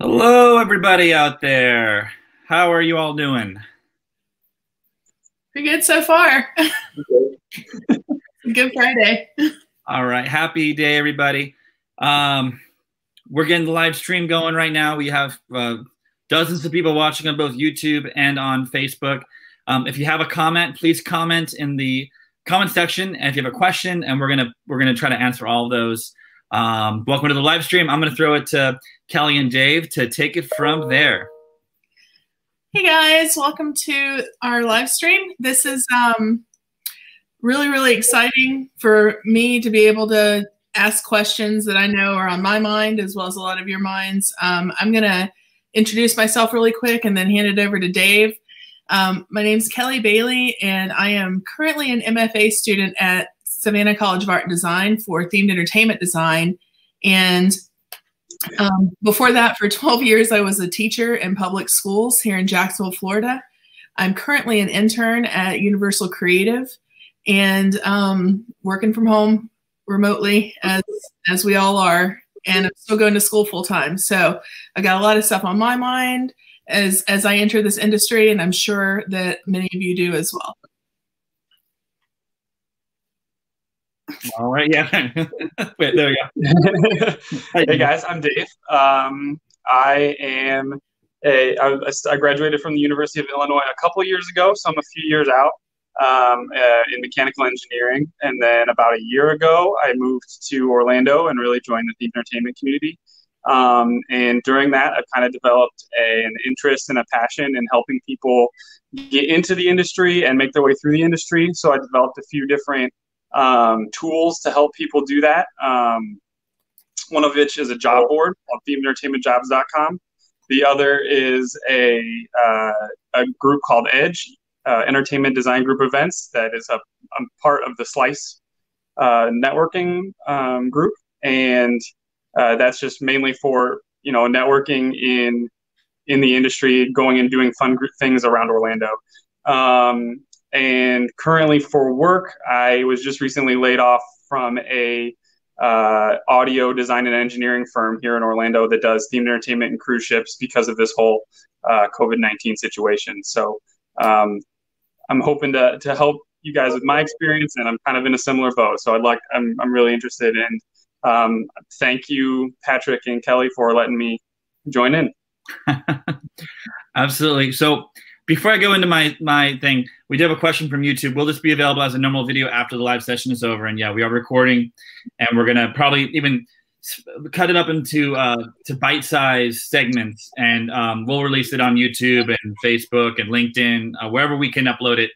Hello, everybody out there. How are you all doing? Pretty good so far. good Friday. All right. Happy day, everybody. Um, we're getting the live stream going right now. We have uh, dozens of people watching on both YouTube and on Facebook. Um, if you have a comment, please comment in the comment section. And if you have a question, and we're gonna we're gonna try to answer all of those. Um, welcome to the live stream. I'm gonna throw it to Kelly and Dave to take it from there. Hey guys, welcome to our live stream. This is um, really, really exciting for me to be able to ask questions that I know are on my mind as well as a lot of your minds. Um, I'm going to introduce myself really quick and then hand it over to Dave. Um, my name is Kelly Bailey, and I am currently an MFA student at Savannah College of Art and Design for themed entertainment design. And um, before that, for 12 years, I was a teacher in public schools here in Jacksonville, Florida. I'm currently an intern at Universal Creative and um, working from home remotely as as we all are and i'm still going to school full time so i got a lot of stuff on my mind as as i enter this industry and i'm sure that many of you do as well all right yeah wait there we go hey guys i'm dave um, i am a, I, I graduated from the university of illinois a couple years ago so i'm a few years out um, uh, in mechanical engineering. And then about a year ago, I moved to Orlando and really joined the theme entertainment community. Um, and during that, I've kind of developed a, an interest and a passion in helping people get into the industry and make their way through the industry. So I developed a few different um, tools to help people do that. Um, one of which is a job board called themeentertainmentjobs.com. The other is a, uh, a group called Edge, uh, entertainment design group events that is a, a part of the Slice uh, networking um, group, and uh, that's just mainly for you know networking in in the industry, going and doing fun group things around Orlando. Um, and currently for work, I was just recently laid off from a uh, audio design and engineering firm here in Orlando that does themed entertainment and cruise ships because of this whole uh, COVID 19 situation. So um, I'm hoping to to help you guys with my experience, and I'm kind of in a similar boat. So I'd like I'm I'm really interested in. Um, thank you, Patrick and Kelly, for letting me join in. Absolutely. So before I go into my my thing, we do have a question from YouTube. Will this be available as a normal video after the live session is over? And yeah, we are recording, and we're gonna probably even cut it up into uh, to bite-sized segments, and um, we'll release it on YouTube and Facebook and LinkedIn, uh, wherever we can upload it.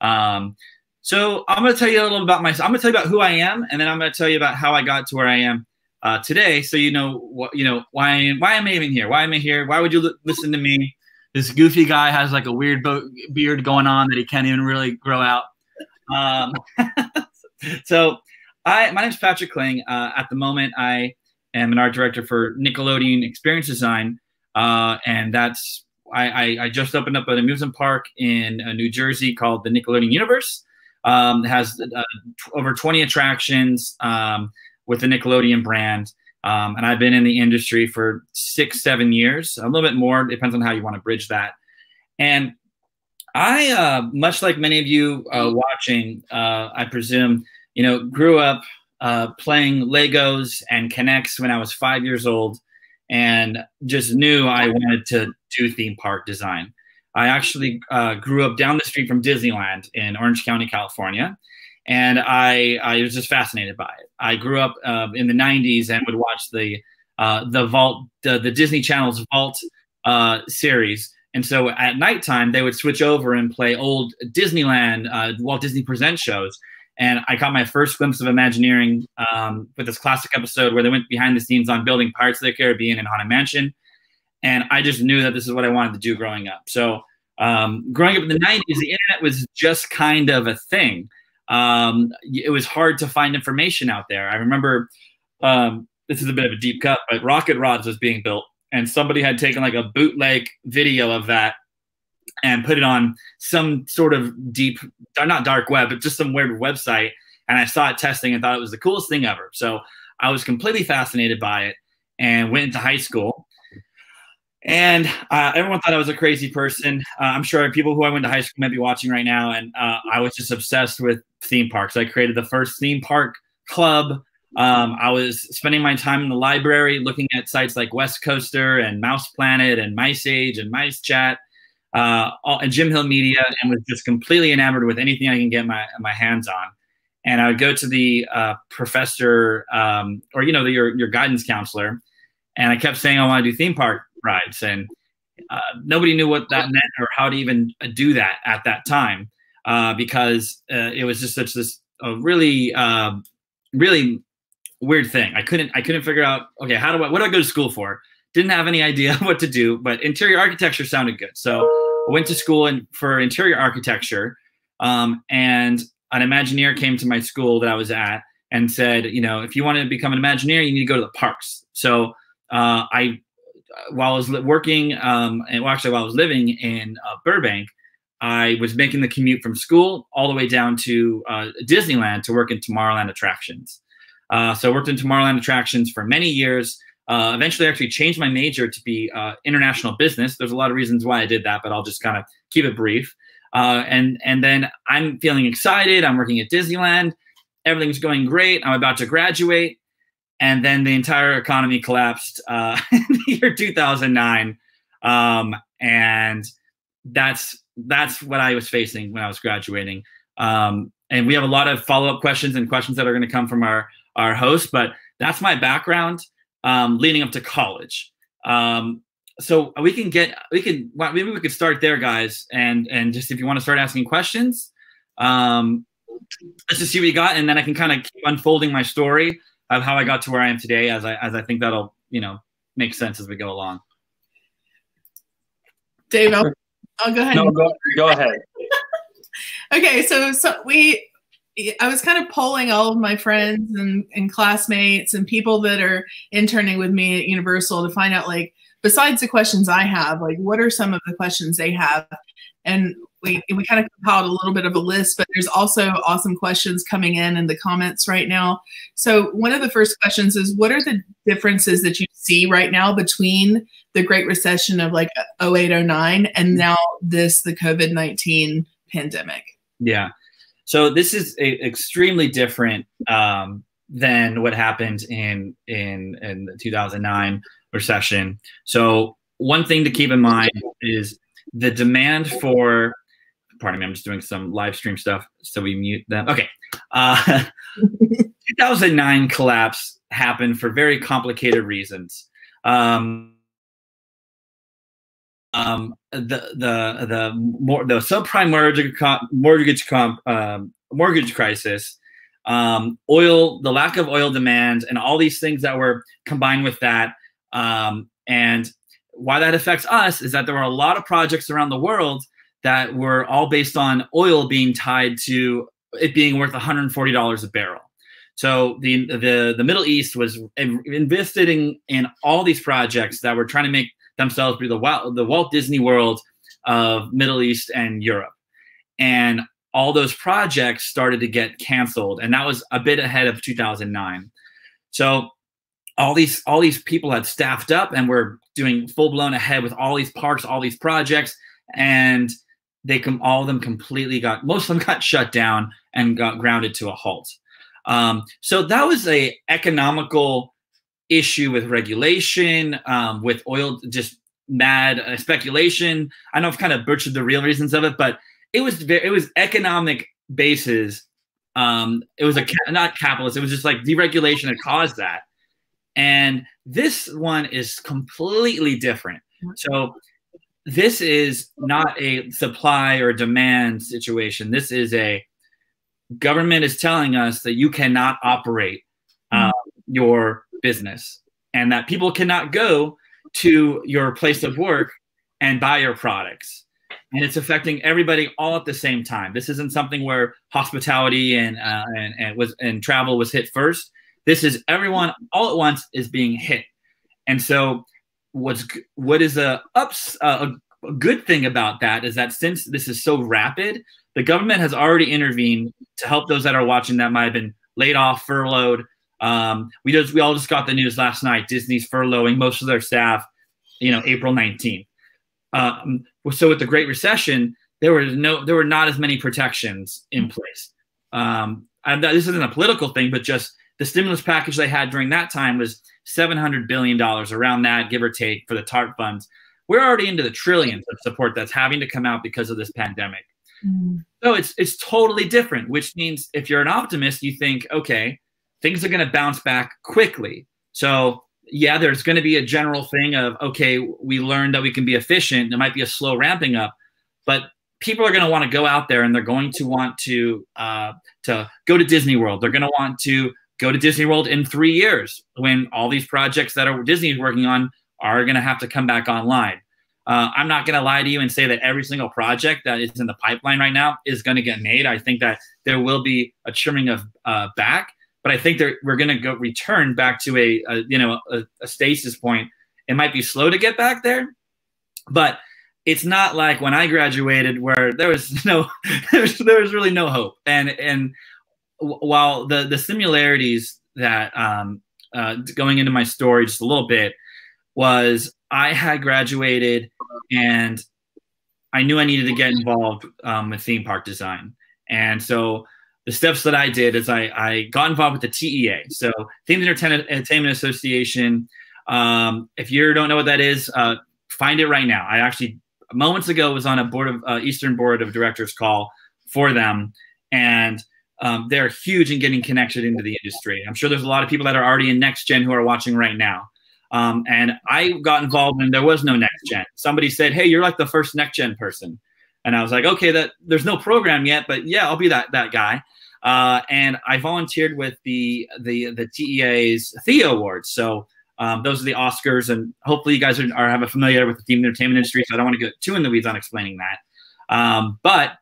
Um, so I'm going to tell you a little about myself. I'm to tell you about who I am, and then I'm going to tell you about how I got to where I am uh, today, so you know what you know why why am I even here? Why am I here? Why would you l- listen to me? This goofy guy has like a weird bo- beard going on that he can't even really grow out. Um, so I my name is Patrick Kling. Uh, at the moment, I am an art director for Nickelodeon Experience Design, uh, and that's I, I, I, just opened up an amusement park in uh, New Jersey called the Nickelodeon Universe. Um, it has uh, over 20 attractions um, with the Nickelodeon brand. Um, and I've been in the industry for six, seven years, a little bit more. Depends on how you want to bridge that. And I, uh, much like many of you uh, watching, uh, I presume, you know, grew up uh, playing Legos and K'NEX when I was five years old and just knew I wanted to do theme park design. I actually uh, grew up down the street from Disneyland in Orange County, California, and I, I was just fascinated by it. I grew up uh, in the 90s and would watch the uh, the Vault, the, the, Disney Channel's Vault uh, series. And so at nighttime, they would switch over and play old Disneyland, uh, Walt Disney Present shows. And I caught my first glimpse of Imagineering um, with this classic episode where they went behind the scenes on building Pirates of the Caribbean and Haunted Mansion. And I just knew that this is what I wanted to do growing up. So, um, growing up in the 90s, the internet was just kind of a thing. Um, it was hard to find information out there. I remember um, this is a bit of a deep cut, but Rocket Rods was being built, and somebody had taken like a bootleg video of that and put it on some sort of deep, not dark web, but just some weird website. And I saw it testing and thought it was the coolest thing ever. So I was completely fascinated by it and went into high school. And uh, everyone thought I was a crazy person. Uh, I'm sure people who I went to high school might be watching right now. And uh, I was just obsessed with theme parks. I created the first theme park club. Um, I was spending my time in the library looking at sites like West Coaster and Mouse Planet and Mice Age and Mice Chat uh, all, and Jim Hill Media and was just completely enamored with anything I can get my, my hands on. And I would go to the uh, professor um, or, you know, the, your, your guidance counselor. And I kept saying I want to do theme park rides. And uh, nobody knew what that meant or how to even do that at that time uh, because uh, it was just such this a really, um, really weird thing. I couldn't, I couldn't figure out, okay, how do I, what do I go to school for? Didn't have any idea what to do, but interior architecture sounded good. So I went to school and for interior architecture. Um, and an Imagineer came to my school that I was at and said, you know, if you want to become an Imagineer, you need to go to the parks. So uh, I while I was working, um, and well, actually while I was living in uh, Burbank, I was making the commute from school all the way down to uh, Disneyland to work in Tomorrowland attractions. Uh, so I worked in Tomorrowland attractions for many years. Uh, eventually, I actually changed my major to be uh, international business. There's a lot of reasons why I did that, but I'll just kind of keep it brief. Uh, and and then I'm feeling excited. I'm working at Disneyland. Everything's going great. I'm about to graduate and then the entire economy collapsed uh, in the year 2009 um, and that's that's what i was facing when i was graduating. Um, and we have a lot of follow-up questions and questions that are going to come from our our host but that's my background um, leading up to college. Um, so we can get we can maybe we could start there guys. And and just if you want to start asking questions um, let's just see what you got and then i can kind of keep unfolding my story of how I got to where I am today, as I as I think that'll you know make sense as we go along. Dave, I'll, I'll go ahead. No, go, go ahead. okay, so so we I was kind of polling all of my friends and, and classmates and people that are interning with me at Universal to find out like besides the questions I have, like what are some of the questions they have? And we, we kind of compiled a little bit of a list, but there's also awesome questions coming in in the comments right now. So one of the first questions is, what are the differences that you see right now between the Great Recession of like 0809 and now this, the COVID-19 pandemic? Yeah. So this is a, extremely different um, than what happened in, in, in the 2009 recession. So one thing to keep in mind is the demand for pardon me, I'm just doing some live stream stuff, so we mute them. Okay. Uh, 2009 collapse happened for very complicated reasons. Um, um, the the the more the subprime mortgage mortgage comp, um, mortgage crisis, um, oil, the lack of oil demand, and all these things that were combined with that. Um, and why that affects us is that there were a lot of projects around the world that were all based on oil being tied to it being worth $140 a barrel. So the the the Middle East was investing in all these projects that were trying to make themselves be the Walt, the Walt Disney World of Middle East and Europe, and all those projects started to get canceled, and that was a bit ahead of 2009. So all these all these people had staffed up and were doing full blown ahead with all these parks, all these projects, and they come all of them completely got most of them got shut down and got grounded to a halt. Um, so that was a economical issue with regulation, um, with oil just mad uh, speculation. I know I've kind of butchered the real reasons of it, but it was very, it was economic bases. Um, it was a not capitalist. It was just like deregulation that caused that. And this one is completely different. So this is not a supply or demand situation. This is a government is telling us that you cannot operate uh, your business and that people cannot go to your place of work and buy your products. And it's affecting everybody all at the same time. This isn't something where hospitality and uh, and, and was and travel was hit first. This is everyone all at once is being hit, and so what's what is a ups uh, a good thing about that is that since this is so rapid, the government has already intervened to help those that are watching that might have been laid off, furloughed. Um, we just we all just got the news last night. Disney's furloughing most of their staff you know, April 19th. Um, so with the Great Recession, there were no, there were not as many protections in place. Um, and this isn't a political thing, but just the stimulus package they had during that time was 700 billion dollars, around that, give or take, for the TARP funds. We're already into the trillions of support that's having to come out because of this pandemic. Mm. So it's it's totally different, which means if you're an optimist, you think, okay, things are going to bounce back quickly. So yeah, there's going to be a general thing of okay, we learned that we can be efficient. There might be a slow ramping up, but people are going to want to go out there and they're going to want to uh, to go to Disney World. They're going to want to go to Disney World in three years when all these projects that are Disney is working on are going to have to come back online. Uh, I'm not going to lie to you and say that every single project that is in the pipeline right now is going to get made. I think that there will be a trimming of uh, back, but I think that we're going to go return back to a, a you know a, a, stasis point. It might be slow to get back there, but it's not like when I graduated where there was no there was, there was really no hope. And and while the the similarities that um, uh, going into my story just a little bit was I had graduated and I knew I needed to get involved um, with theme park design. And so the steps that I did is I, I got involved with the TEA, so Theme Entertainment, Association. Um, if you don't know what that is, uh, find it right now. I actually moments ago was on a board of uh, Eastern Board of Directors call for them, and um, they're huge in getting connected into the industry. I'm sure there's a lot of people that are already in next gen who are watching right now. Um, and I got involved and there was no next gen. Somebody said, "Hey, you're like the first next gen person," and I was like, "Okay, that there's no program yet, but yeah, I'll be that that guy." Uh, and I volunteered with the the the TEA's Thea Awards. So um, those are the Oscars, and hopefully you guys are, are have a familiar with the theme entertainment industry. So I don't want to get too in the weeds on explaining that. Um, but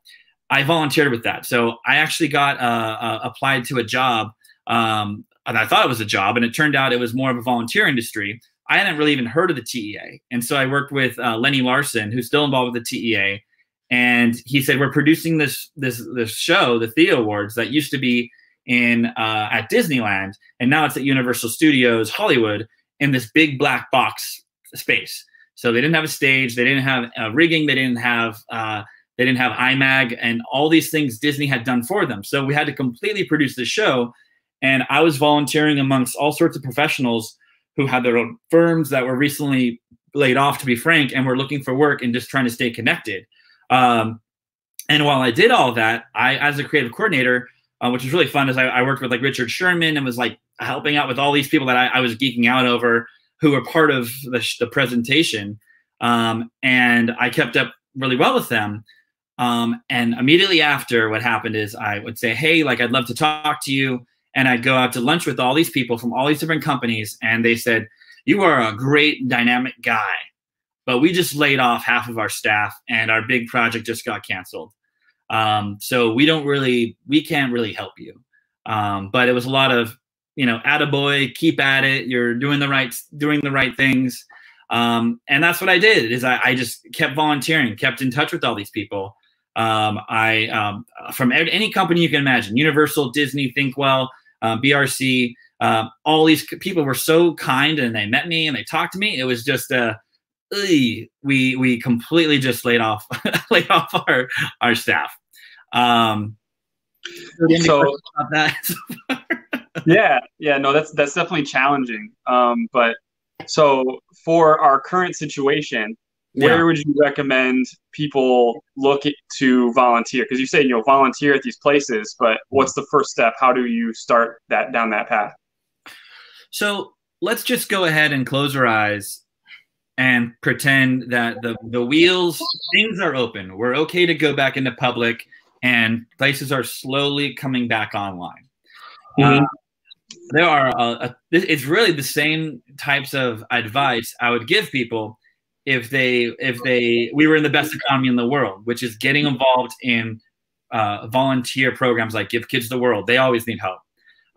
I volunteered with that. So I actually got uh, uh, applied to a job, um, and I thought it was a job, and it turned out it was more of a volunteer industry. I hadn't really even heard of the TEA, and so I worked with uh, Lenny Larson, who's still involved with the TEA, and he said we're producing this this this show, the Thea Awards, that used to be in uh, at Disneyland, and now it's at Universal Studios Hollywood in this big black box space. So they didn't have a stage, they didn't have rigging, they didn't have uh, they didn't have IMAG and all these things Disney had done for them. So we had to completely produce the show. And I was volunteering amongst all sorts of professionals who had their own firms that were recently laid off, to be frank, and were looking for work and just trying to stay connected. Um, and while I did all that, I, as a creative coordinator, uh, which was really fun, is I, I, worked with like Richard Sherman and was like helping out with all these people that I, I was geeking out over who were part of the, the presentation. Um, and I kept up really well with them. Um, and immediately after, what happened is I would say, Hey, like, I'd love to talk to you. And I'd go out to lunch with all these people from all these different companies. And they said, You are a great dynamic guy, but we just laid off half of our staff and our big project just got canceled. Um, so we don't really, we can't really help you. Um, but it was a lot of, you know, attaboy, keep at it. You're doing the right, doing the right things. Um, and that's what I did is I, I, just kept volunteering, kept in touch with all these people. Um, I um, from any company you can imagine, Universal, Disney, ThinkWell, uh, BRC, uh, all these people were so kind and they met me and they talked to me. It was just uh, we we completely just laid off laid off our our staff. Um, so yeah, yeah, no, that's that's definitely challenging. Um, but so for our current situation, where yeah. would you recommend people look to volunteer? Because you say you know volunteer at these places, but what's the first step? How do you start that down that path? So let's just go ahead and close our eyes and pretend that the the wheels things are open. We're okay to go back into public, and places are slowly coming back online. Mm-hmm. Uh, there are a, a, it's really the same types of advice I would give people if they if they we were in the best economy in the world, which is getting involved in uh, volunteer programs like Give Kids the World. They always need help.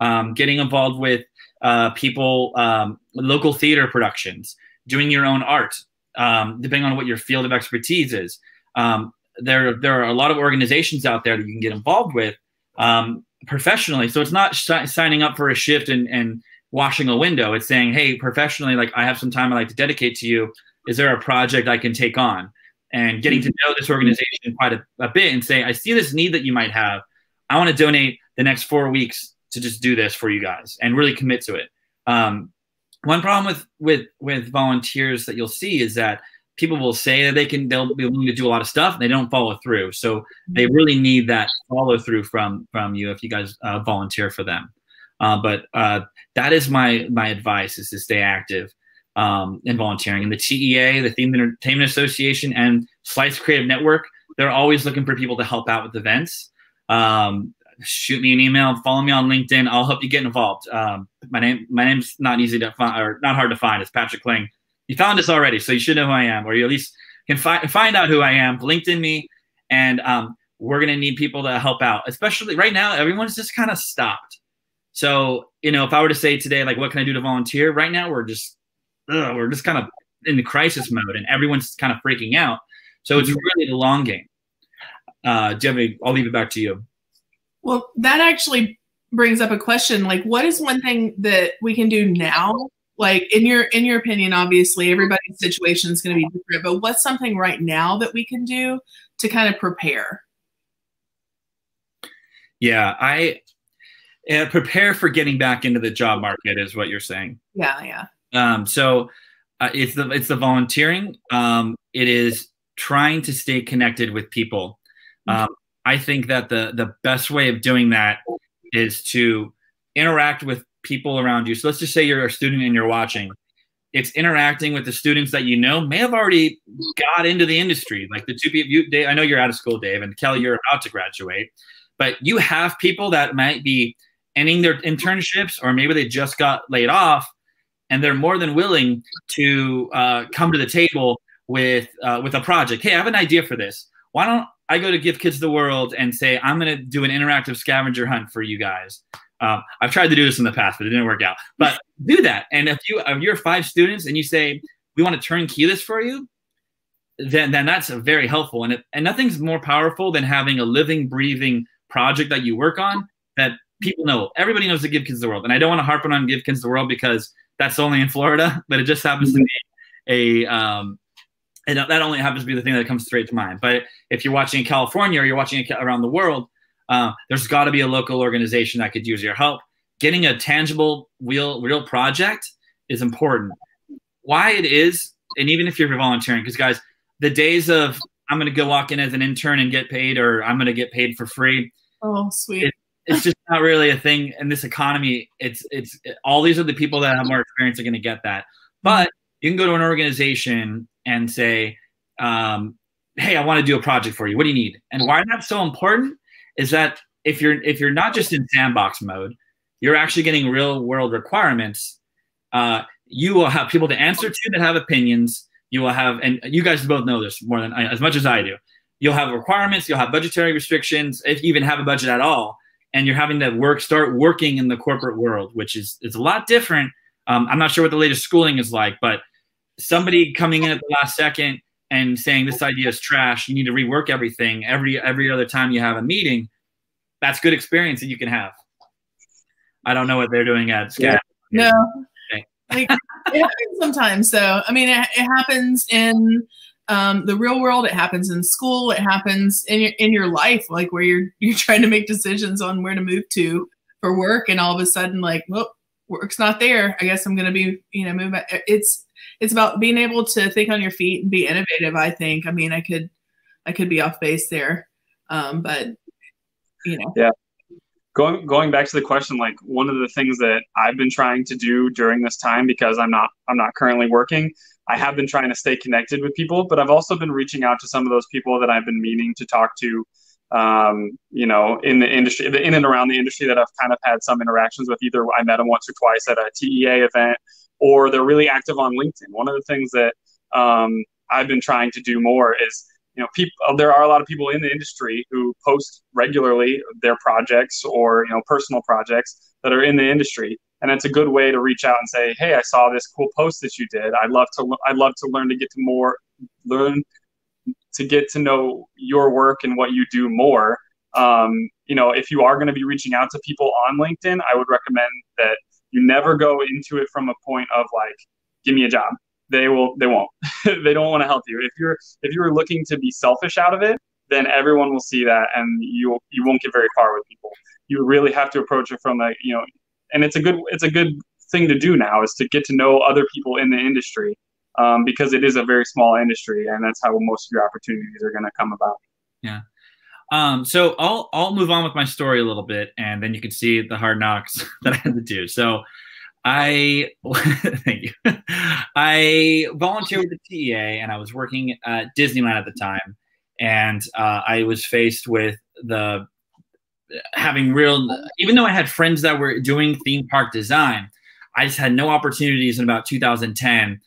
Um, getting involved with uh, people, um, local theater productions, doing your own art, um, depending on what your field of expertise is. Um, there, there are a lot of organizations out there that you can get involved with um, professionally. So it's not signing up for a shift and, and washing a window. It's saying, hey, professionally, like I have some time I like to dedicate to you is there a project I can take on? And getting to know this organization quite a, a bit and say, I see this need that you might have. I want to donate the next four weeks to just do this for you guys and really commit to it. Um, one problem with with with volunteers that you'll see is that people will say that they can they'll be willing to do a lot of stuff and they don't follow through so they mm-hmm. really need that follow through from from you if you guys uh, volunteer for them uh, but uh, that is my my advice is to stay active um, in volunteering and the TEA the Theme Entertainment Association and Slice Creative Network they're always looking for people to help out with events um, shoot me an email follow me on LinkedIn I'll help you get involved um, my name my name's not easy to find or not hard to find it's Patrick Kling you found us already, so you should know who I am, or you at least can find find out who I am. LinkedIn me, and um, we're gonna need people to help out. Especially right now, everyone's just kind of stopped. So you know, if I were to say today, like, what can I do to volunteer? Right now, we're just ugh, we're just kind of in the crisis mode, and everyone's kind of freaking out. So it's really the long game. Uh, Debbie, I'll leave it back to you. Well, that actually brings up a question. Like, what is one thing that we can do now like in your in your opinion obviously everybody's situation is going to be different but what's something right now that we can do to kind of prepare yeah i uh, prepare for getting back into the job market is what you're saying yeah yeah um, so uh, it's the it's the volunteering um, it is trying to stay connected with people um, i think that the the best way of doing that is to interact with people around you. So let's just say you're a student and you're watching. It's interacting with the students that you know may have already got into the industry. Like the two people, you, Dave, I know you're out of school, Dave, and Kelly, you're about to graduate, but you have people that might be ending their internships or maybe they just got laid off and they're more than willing to uh, come to the table with uh, with a project. Hey, I have an idea for this. Why don't I go to Give Kids the World and say I'm going to do an interactive scavenger hunt for you guys? Um, I've tried to do this in the past, but it didn't work out. But do that. And if you if you're five students and you say we want to turnkey this for you, then then that's very helpful. And it, and nothing's more powerful than having a living, breathing project that you work on that people know. Everybody knows to Give Kids the World, and I don't want to harp on Give Kids the World because that's only in Florida, but it just happens to be a um, and that only happens to be the thing that comes straight to mind. But if you're watching in California or you're watching around the world, uh, there's got to be a local organization that could use your help. Getting a tangible, real, real project is important. Why it is, and even if you're volunteering, because guys, the days of I'm going to go walk in as an intern and get paid, or I'm going to get paid for free. Oh, sweet. It, it's just not really a thing in this economy. It's it's all these are the people that have more experience are going to get that. But you can go to an organization and say, um, "Hey, I want to do a project for you. What do you need?" And why that's so important is that if you're if you're not just in sandbox mode, you're actually getting real world requirements. Uh, you will have people to answer to that have opinions. You will have, and you guys both know this more than as much as I do. You'll have requirements. You'll have budgetary restrictions, if you even have a budget at all. And you're having to work, start working in the corporate world, which is is a lot different. Um, I'm not sure what the latest schooling is like, but somebody coming in at the last second and saying this idea is trash, you need to rework everything every every other time you have a meeting. That's good experience that you can have. I don't know what they're doing at SCAD. No. Okay. like, it happens sometimes. So, I mean, it, it happens in um, the real world. It happens in school. It happens in your in your life, like where you're you're trying to make decisions on where to move to for work, and all of a sudden, like, well, work's not there. I guess I'm gonna be, you know, move. It's it's about being able to think on your feet and be innovative. I think. I mean, I could, I could be off base there, um, but you know. Yeah. Going going back to the question, like one of the things that I've been trying to do during this time because I'm not I'm not currently working. I have been trying to stay connected with people, but I've also been reaching out to some of those people that I've been meaning to talk to um, you know, in the industry, in and around the industry that I've kind of had some interactions with. Either I met them once or twice at a TEA event, or they're really active on LinkedIn. One of the things that um, I've been trying to do more is, you know, people. There are a lot of people in the industry who post regularly their projects or you know personal projects that are in the industry, and it's a good way to reach out and say, "Hey, I saw this cool post that you did. I'd love to. I'd love to learn to get to more learn to get to know your work and what you do more." Um, you know, if you are going to be reaching out to people on LinkedIn, I would recommend that you never go into it from a point of like, give me a job. they will they won't they don't want to help you if you're if you're looking to be selfish out of it then everyone will see that and you you won't get very far with people you really have to approach it from a you know and it's a good it's a good thing to do now is to get to know other people in the industry um, because it is a very small industry and that's how most of your opportunities are going to come about yeah um, so I'll I'll move on with my story a little bit, and then you can see the hard knocks that I had to do. So I thank you. I volunteered with the TEA, and I was working at Disneyland at the time, and uh, I was faced with the having real. Even though I had friends that were doing theme park design, I just had no opportunities in about 2010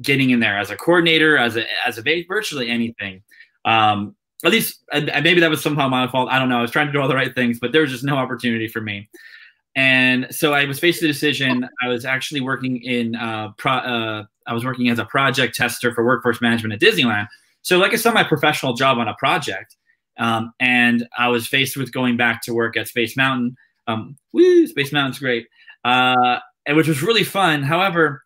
getting in there as a coordinator, as a as a virtually anything. Um, at least maybe that was somehow my fault. I don't know. I was trying to do all the right things, but there was just no opportunity for me. And so I was faced with a decision. I was actually working in uh, pro, uh, I was working as a project tester for workforce management at Disneyland. So like I saw my professional job on a project, um, and I was faced with going back to work at Space Mountain. Um, woo, Space Mountain's great, uh, and which was really fun. However,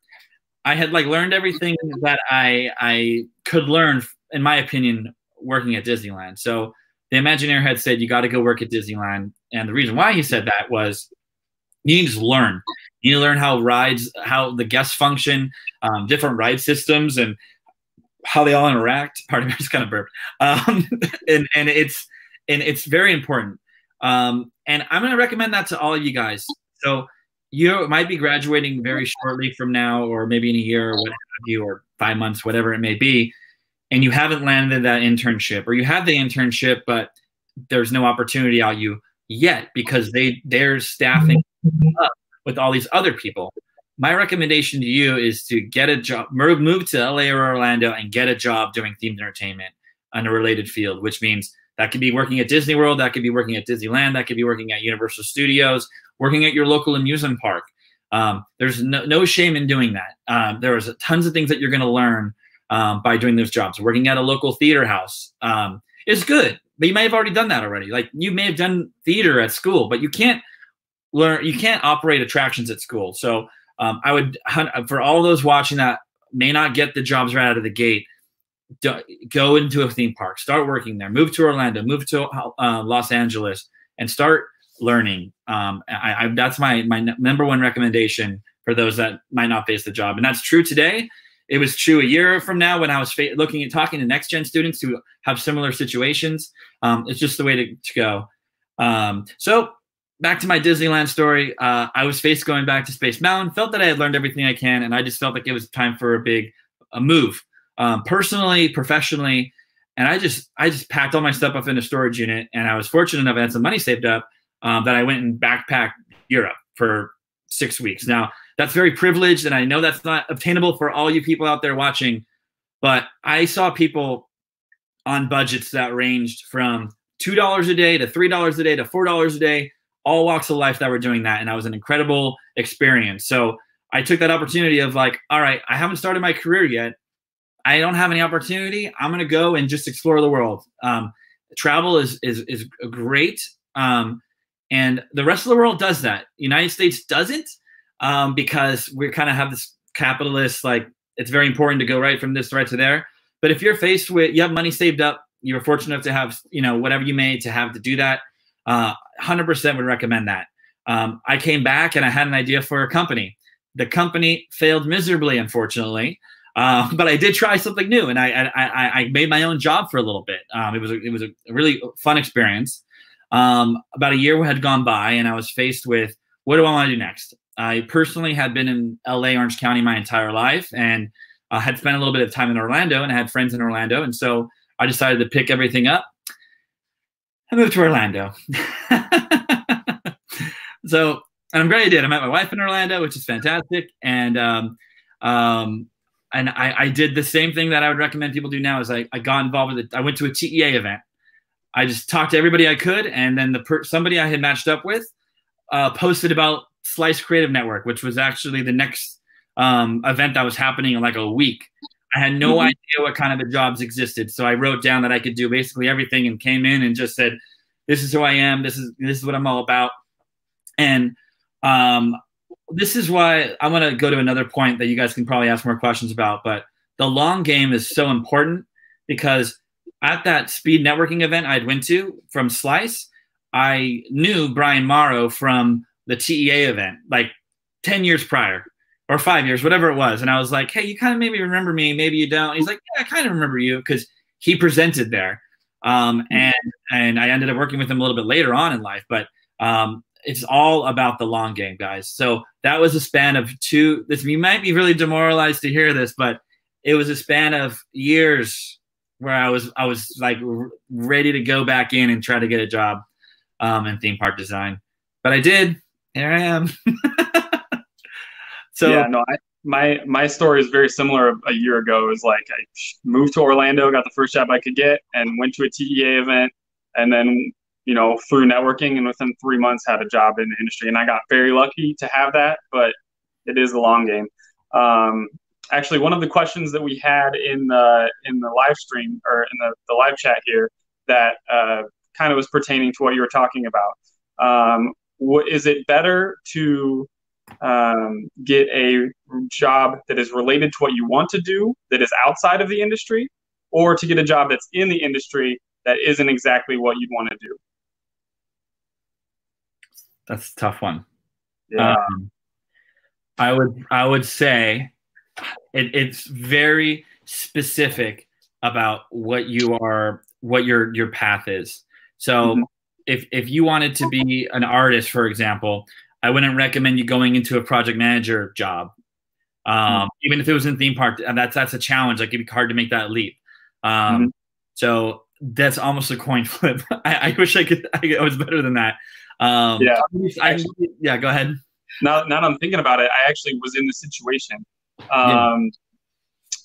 I had like learned everything that I I could learn, in my opinion, working at Disneyland. So the Imagineer had said you got to go work at Disneyland, and the reason why he said that was you need to learn. You need to learn how rides, how the guests function, um, different ride systems, and how they all interact. Pardon me, I just kind of burped. Um, and and it's and it's very important. Um, and I'm going to recommend that to all of you guys. So you might be graduating very shortly from now, or maybe in a year, or what have you, or five months, whatever it may be, and you haven't landed that internship, or you have the internship, but there's no opportunity out you yet because they they're staffing up with all these other people. My recommendation to you is to get a job, move, to LA or Orlando and get a job doing themed entertainment on a related field, which means that could be working at Disney World, that could be working at Disneyland, that could be working at Universal Studios, working at your local amusement park. Um, there's no, no, shame in doing that. Um, there's tons of things that you're going to learn um, by doing those jobs. Working at a local theater house um, is good, but you may have already done that already. Like you may have done theater at school, but you can't learn you can't operate attractions at school so um, i would for all those watching that may not get the jobs right out of the gate go into a theme park start working there move to orlando move to uh, los angeles and start learning. Um, I, I, that's my my number one recommendation for those that might not face the job. And that's true today. It was true a year from now when i was fa- looking at talking to next gen students who have similar situations. Um, it's just the way to, to go. Um, so back to my Disneyland story. Uh, I was faced going back to Space Mountain. Felt that I had learned everything I can, and I just felt like it was time for a big a move, um, personally, professionally. And I just I just packed all my stuff up in a storage unit, and I was fortunate enough I had some money saved up um, that I went and backpacked Europe for six weeks. Now that's very privileged, and I know that's not obtainable for all you people out there watching. But I saw people on budgets that ranged from two dollars a day to three dollars a day to four dollars a day all walks of life that were doing that and that was an incredible experience. So i took that opportunity of like all right i haven't started my career yet. I don't have any opportunity. I'm going to go and just explore the world. Um, travel is is is great um, and the rest of the world does that. United states doesn't um, because we kind of have this capitalist like it's very important to go right from this right to there. But if you're faced with you have money saved up you're fortunate enough to have you know whatever you made to have to do that uh, 100% would recommend that. Um, I came back and I had an idea for a company. The company failed miserably, unfortunately. Uh, but I did try something new, and I, I, I made my own job for a little bit. Um, it was a, it was a really fun experience. Um, about a year had gone by, and I was faced with what do I want to do next. I personally had been in LA, Orange County, my entire life, and uh, had spent a little bit of time in Orlando, and I had friends in Orlando, and so I decided to pick everything up I moved to Orlando. so, and I'm glad I did. I met my wife in Orlando, which is fantastic. And, um, um, and I, I did the same thing that I would recommend people do now is I, I got involved with it. I went to a TEA event. I just talked to everybody I could. And then the per- somebody I had matched up with uh, posted about Slice Creative Network, which was actually the next um, event that was happening in like a week. I had no mm-hmm. idea what kind of the jobs existed. So I wrote down that I could do basically everything and came in and just said, this is who I am. This is, this is what I'm all about. And, um, this is why I want to go to another point that you guys can probably ask more questions about. But the long game is so important because at that speed networking event I'd went to from Slice, I knew Brian Morrow from the TEA event like 10 years prior or five years, whatever it was. And I was like, hey, you kind of maybe remember me, maybe you don't. He's like, yeah, I kind of remember you because he presented there. Um, mm-hmm. and and I ended up working with him a little bit later on in life. But um, it's all about the long game, guys. So that was a span of two. This you might be really demoralized to hear this, but it was a span of years where I was I was like ready to go back in and try to get a job um, in theme park design. But I did. Here I am. so yeah, no, I, my my story is very similar. A year ago, it was like I moved to Orlando, got the first job I could get, and went to a TEA event, and then you know through networking, and within three months had a job in the industry, and I got very lucky to have that. But it is a long game. Um, actually, one of the questions that we had in the in the live stream or in the, the live chat here that uh, kind of was pertaining to what you were talking about. Um, what, is it better to um, get a job that is related to what you want to do, that is outside of the industry, or to get a job that's in the industry that isn't exactly what you'd want to do? That's a tough one. Yeah. Um, I would I would say it, it's very specific about what you are what your your path is. So mm-hmm. if if you wanted to be an artist, for example, I wouldn't recommend you going into a project manager job. Um, mm-hmm. Even if it was in theme park, and that's that's a challenge. Like it'd be hard to make that leap. Um, mm-hmm. So that's almost a coin flip. I, I wish I could. I, was better than that. Um, yeah. I, yeah. Go ahead. Now, now that I'm thinking about it, I actually was in the situation. Um, yeah.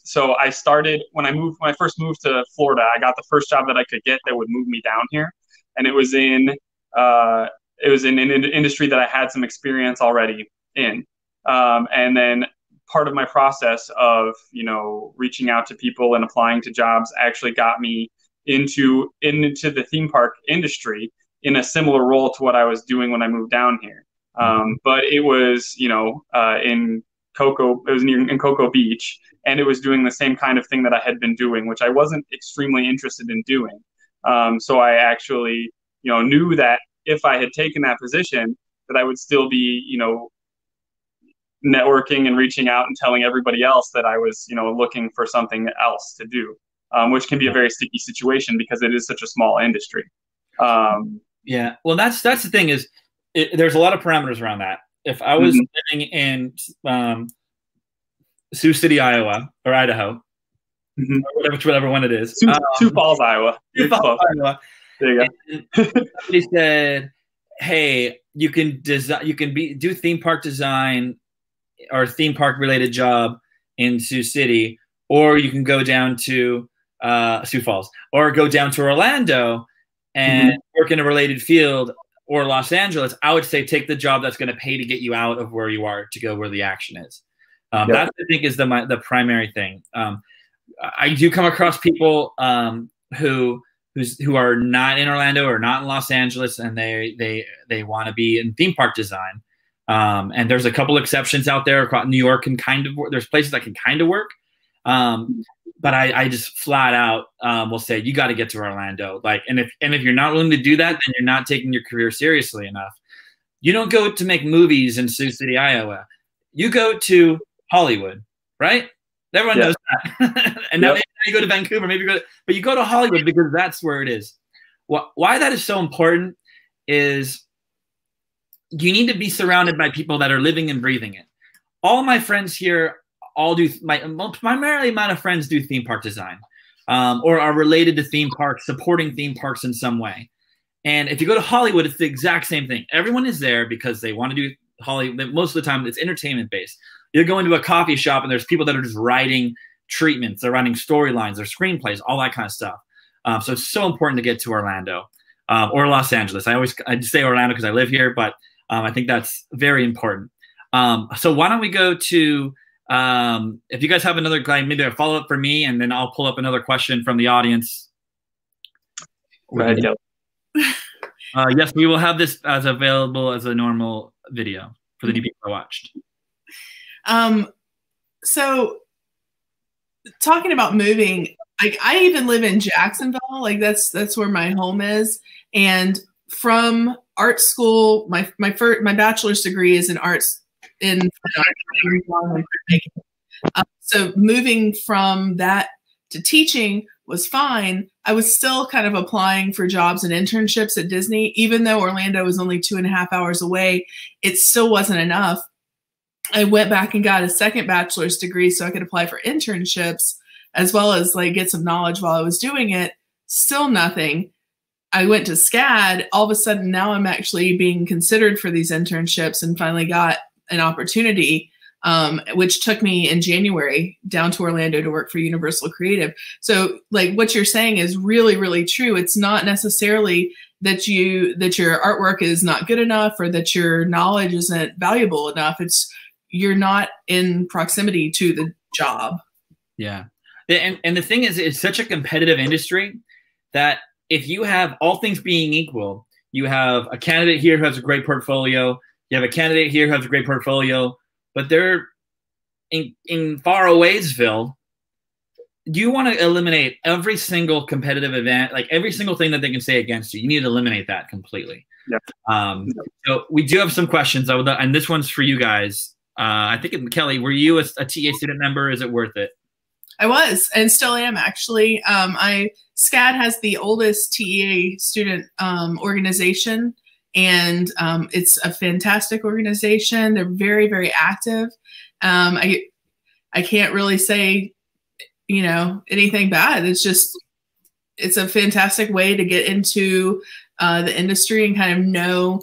So I started when I moved when I first moved to Florida. I got the first job that I could get that would move me down here, and it was in uh, it was in an industry that I had some experience already in. Um, and then part of my process of you know reaching out to people and applying to jobs actually got me into into the theme park industry in a similar role to what I was doing when I moved down here. Um, mm-hmm. but it was you know uh, in Cocoa it was near in Cocoa Beach, and it was doing the same kind of thing that I had been doing, which I wasn't extremely interested in doing. Um, so I actually you know knew that if I had taken that position, that I would still be, you know, networking and reaching out and telling everybody else that I was, you know, looking for something else to do, um, which can be a very sticky situation because it is such a small industry. Um, yeah, well, that's that's the thing is, it, there's a lot of parameters around that. If I was mm-hmm. living in um, Sioux City, Iowa, or Idaho, mm-hmm. or whatever, whatever one it is, Sioux, um, Sioux Falls, Iowa, Sioux Falls, Iowa, there you go. somebody said, "Hey, you can design, you can be do theme park design or theme park related job in Sioux City, or you can go down to uh, Sioux Falls, or go down to Orlando and mm-hmm. work in a related field." Or Los Angeles, I would say take the job that's going to pay to get you out of where you are to go where the action is. Um, yep. That I think is the my, the primary thing. Um, I do come across people um, who who's who are not in Orlando or not in Los Angeles, and they they they want to be in theme park design. Um, and there's a couple exceptions out there. New York can kind of work. There's places that can kind of work. Um, but I, I just flat out um, will say you got to get to Orlando. Like, and if and if you're not willing to do that, then you're not taking your career seriously enough. You don't go to make movies in Sioux City, Iowa. You go to Hollywood, right? Everyone yeah. knows that. and now yep. you go to Vancouver, maybe you go, to, but you go to Hollywood because that's where it is. Why that is so important is you need to be surrounded by people that are living and breathing it. All my friends here all do my primarily amount of friends do theme park design um, or are related to theme parks, supporting theme parks in some way. And if you go to Hollywood, it's the exact same thing. Everyone is there because they want to do Hollywood. Most of the time, it's entertainment based. You're going to a coffee shop and there's people that are just writing treatments, they're writing storylines, or screenplays, all that kind of stuff. Um, so it's so important to get to Orlando um, or Los Angeles. I always I say Orlando because I live here, but um, I think that's very important. Um, so why don't we go to um, if you guys have another guy, maybe a follow up for me, and then I'll pull up another question from the audience. Go ahead, uh, yes, we will have this as available as a normal video for the new people I watched. Um, so talking about moving, like I even live in Jacksonville, like that's that's where my home is, and from art school, my my first my bachelor's degree is in arts in uh, so moving from that to teaching was fine. I was still kind of applying for jobs and internships at Disney, even though Orlando was only two and a half hours away. It still wasn't enough. I went back and got a second bachelor's degree so I could apply for internships as well as like get some knowledge while I was doing it. Still nothing. I went to SCAD. All of a sudden, now I'm actually being considered for these internships and finally got an opportunity, um, which took me in January down to Orlando to work for Universal Creative. So, like what you're saying is really, really true. It's not necessarily that you that your artwork is not good enough or that your knowledge isn't valuable enough. It's you're not in proximity to the job. Yeah. And, and the thing is, it's such a competitive industry that if you have all things being equal, you have a candidate here who has a great portfolio, you have a candidate here who has a great portfolio, but they're in, in far awaysville. You want to eliminate every single competitive event, like every single thing that they can say against you. You need to eliminate that completely. Yeah. Um, so we do have some questions. I would, and this one's for you guys. Uh, I think Kelly, were you a, a TEA student member? Is it worth it? I was and still am actually. Um, I SCAD has the oldest TEA student um, organization, and um, it's a fantastic organization. They're very very active. Um, I I can't really say you know anything bad. It's just it's a fantastic way to get into uh, the industry and kind of know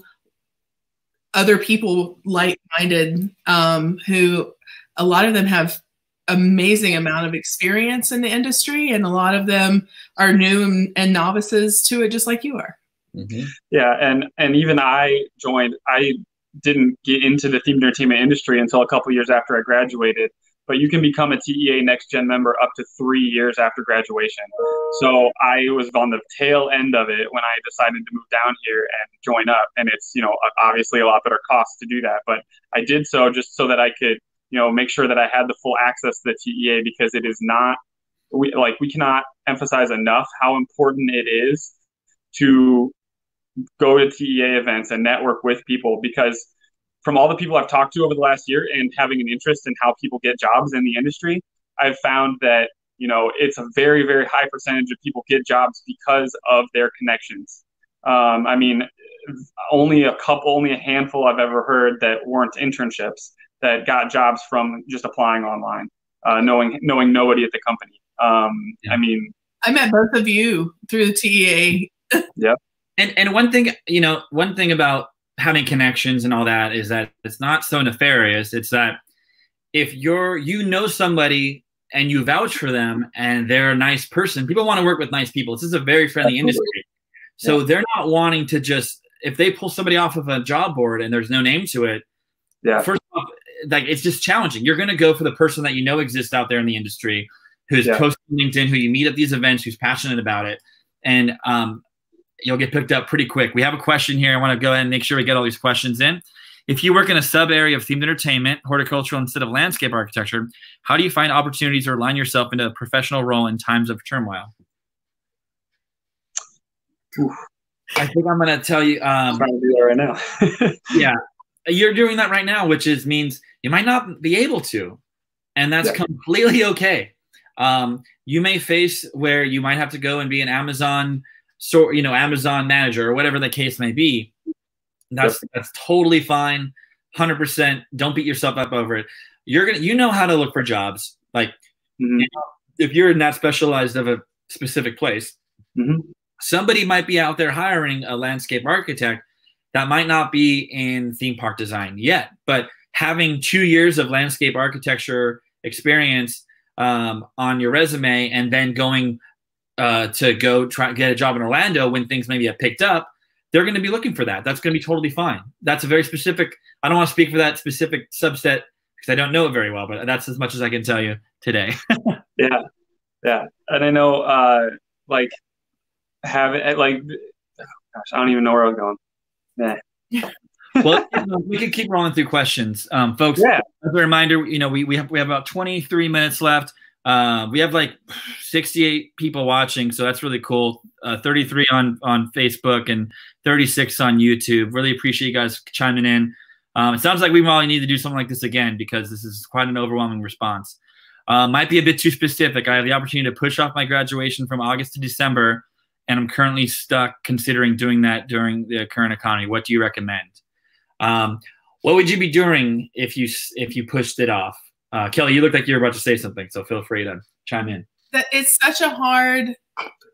other people like-minded um, who a lot of them have amazing amount of experience in the industry and a lot of them are new and, and novices to it just like you are mm-hmm. yeah and and even i joined i didn't get into the theme entertainment industry until a couple years after i graduated but you can become a TEA NextGen member up to three years after graduation. So i was on the tail end of it when i decided to move down here and join up. And it's you know obviously a lot better cost to do that but i did so just so that i could you know make sure that I had the full access to the TEA because it is not we like we cannot emphasize enough how important it is to go to TEA events and network with people because from all the people I've talked to over the last year and having an interest in how people get jobs in the industry, I've found that you know it's a very very high percentage of people get jobs because of their connections. Um, I mean, only a couple, only a handful I've ever heard that weren't internships that got jobs from just applying online, uh, knowing knowing nobody at the company. Um, yeah. I mean, I met both of you through the TEA. yeah. And and one thing you know, one thing about having connections and all that is that it's not so nefarious. It's that if you're you know somebody and you vouch for them and they're a nice person, people want to work with nice people. This is a very friendly Absolutely. industry. So yeah. they're not wanting to just if they pull somebody off of a job board and there's no name to it. Yeah. First off, like it's just challenging. You're going to go for the person that you know exists out there in the industry, who's yeah. posting LinkedIn, who you meet at these events, who's passionate about it, and um, you'll get picked up pretty quick. We have a question here. I want to go ahead and make sure we get all these questions in. If you work in a sub area of themed entertainment, horticultural instead of landscape architecture, how do you find opportunities or align yourself into a professional role in times of turmoil? Ooh. I think I'm going to tell you. Um, I'm trying to do that right now. yeah, you're doing that right now, which is means you might not be able to, and that's yeah. completely okay. Um, you may face where you might have to go and be an Amazon so you know Amazon manager or whatever the case may be. That's yep. that's totally fine. Hundred percent. Don't beat yourself up over it. You're gonna you know how to look for jobs. Like mm-hmm. you know, if you're not specialized of a specific place, mm-hmm. somebody might be out there hiring a landscape architect that might not be in theme park design yet, but having two years of landscape architecture experience um, on your resume and then going uh, to go try get a job in Orlando when things maybe have picked up, they're going to be looking for that. That's going to be totally fine. That's a very specific. I don't want to speak for that specific subset because I don't know it very well, but that's as much as I can tell you today. yeah, yeah, and I know, uh, like, having like, gosh, I don't even know where I was going. Nah. well, we can keep rolling through questions, um, folks. Yeah. As a reminder, you know, we, we have we have about 23 minutes left. Uh, we have like 68 people watching, so that's really cool. Uh, 33 on on Facebook and 36 on YouTube. Really appreciate you guys chiming in. Um, it sounds like we probably need to do something like this again because this is quite an overwhelming response. Uh, might be a bit too specific. I have the opportunity to push off my graduation from August to December, and I'm currently stuck considering doing that during the current economy. What do you recommend? Um, what would you be doing if you if you pushed it off? Uh, Kelly, you look like you're about to say something, so feel free to chime in. That it's such a hard